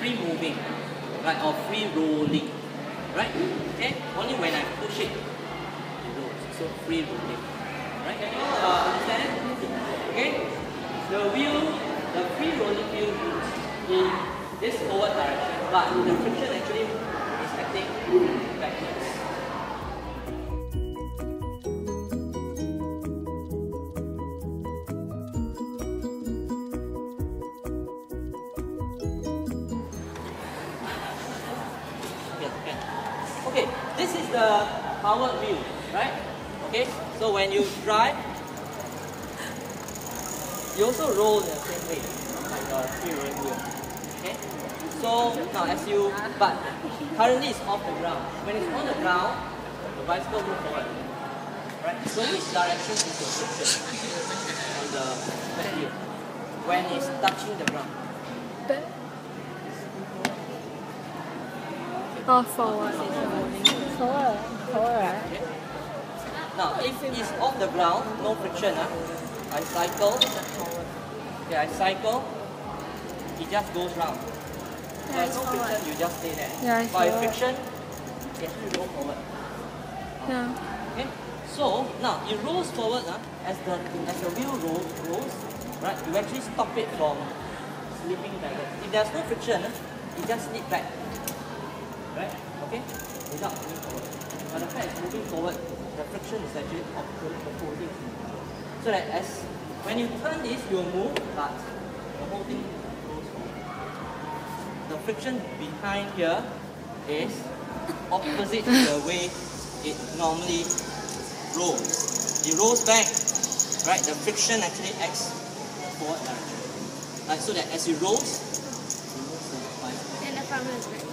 free moving, right, or free rolling, right? Okay, only when I push it, it rolls. So free rolling, right? Can you uh, understand? Okay, the wheel, the free rolling wheel moves in this forward direction, but the friction the power wheel, right? Okay, so when you drive, you also roll the same way, like the free rolling wheel. Okay, so now as you, but currently it's off the ground. When it's on the ground, the bicycle moves forward. Right? So which direction is your friction on the, the wheel? When it's touching the ground. Oh, forward. Now, if it's off the ground, no friction, huh? I cycle. Okay, I cycle. It just goes round. Yeah, There's no friction, you just stay there. Yeah, with friction, it actually rolls forward. Yeah. Okay. So now it rolls forward, huh? As the as the wheel rolls, rolls, right? You actually stop it from slipping backwards. If there's no friction, huh, it just slip back. Right? Okay? Without moving forward. But the fact it's moving forward, the friction is actually opposing opposing. So that as when you turn this, you'll move, but the whole thing goes forward. The friction behind here is opposite to the way it normally rolls. It rolls back, right? The friction actually acts forward direction. Right, so that as it rolls, it moves the bicycle. And the front is back.